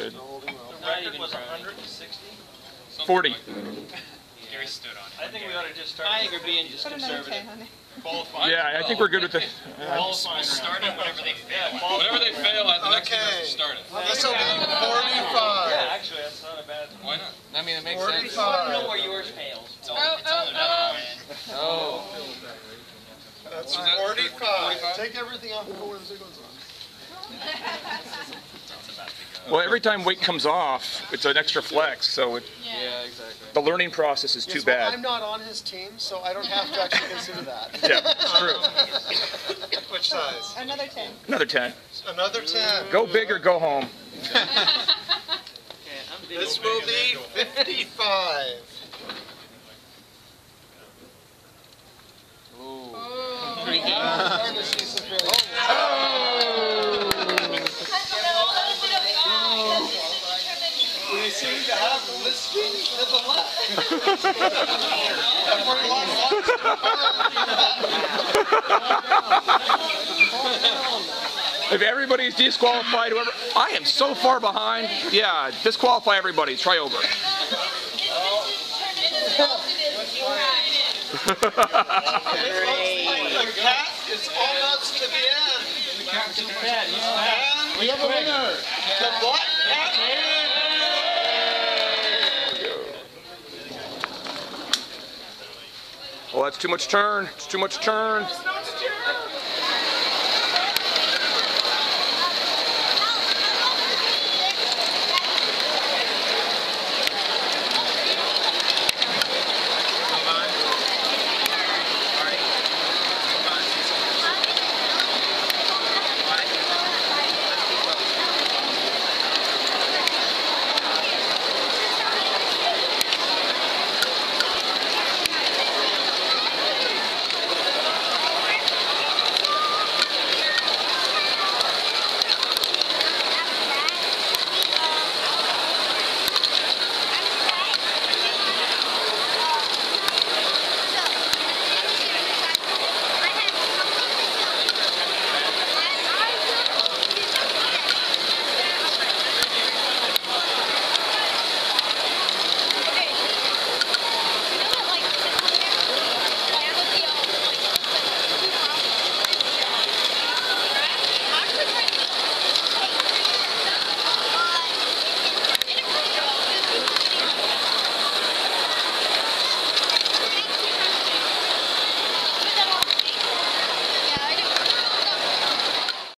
good. Record was 160. 40. Gary stood on I think we ought to just start. I think we're being just Put another conservative. On it. Qualifying. Yeah, I think we're good with the. We'll start it whenever they fail. qualifying. Whenever they fail at the next Okay. year, start it. This will be Yeah, forty-five. actually, that's not a bad. Why not? I mean, it makes sense. I want to know Forty-five. where yours fails. Oh, it's all, it's all Oh, That's Was that forty-five. Take everything off before the signal's on. Well, every time weight comes off, it's an extra flex, so it, yeah, exactly. the learning process is too Yes, well, I'm bad. not on his team, so I don't have to actually consider that. Yeah, it's true. Which size? Another ten. Another 10. Another ten. Go big or go home. This will be fifty-five. Oh, We seem to have the listing to the left. If everybody's disqualified, whoever, I am so far behind. Yeah, disqualify everybody. Try over. The cat is almost to the end. And we have a winner. The black cat. Well, that's too much turn. It's too much turn.